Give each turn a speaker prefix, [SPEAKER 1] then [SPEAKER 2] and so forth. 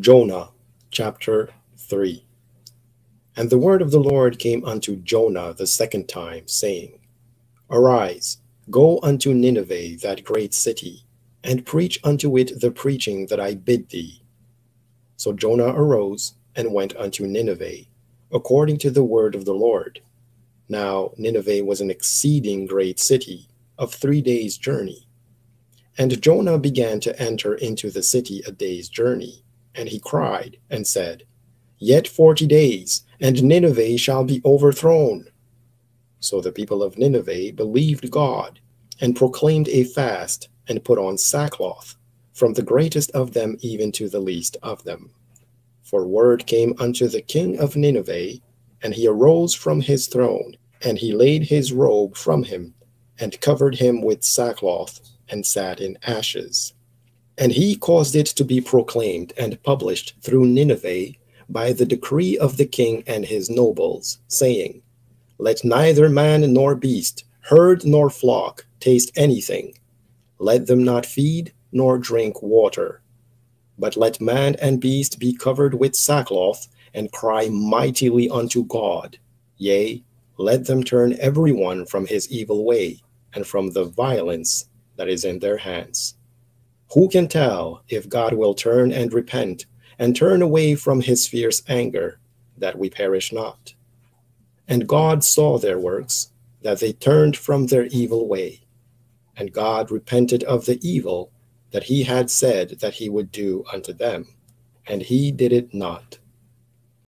[SPEAKER 1] Jonah chapter 3 And the word of the Lord came unto Jonah the second time, saying, Arise, go unto Nineveh, that great city, and preach unto it the preaching that I bid thee. So Jonah arose and went unto Nineveh, according to the word of the Lord. Now Nineveh was an exceeding great city, of three days' journey. And Jonah began to enter into the city a day's journey and he cried and said, Yet forty days, and Nineveh shall be overthrown. So the people of Nineveh believed God, and proclaimed a fast, and put on sackcloth, from the greatest of them even to the least of them. For word came unto the king of Nineveh, and he arose from his throne, and he laid his robe from him, and covered him with sackcloth, and sat in ashes. And he caused it to be proclaimed and published through Nineveh by the decree of the king and his nobles, saying, Let neither man nor beast, herd nor flock, taste anything. Let them not feed nor drink water. But let man and beast be covered with sackcloth, and cry mightily unto God. Yea, let them turn every one from his evil way, and from the violence that is in their hands. Who can tell if God will turn and repent and turn away from his fierce anger, that we perish not? And God saw their works, that they turned from their evil way. And God repented of the evil that he had said that he would do unto them, and he did it not.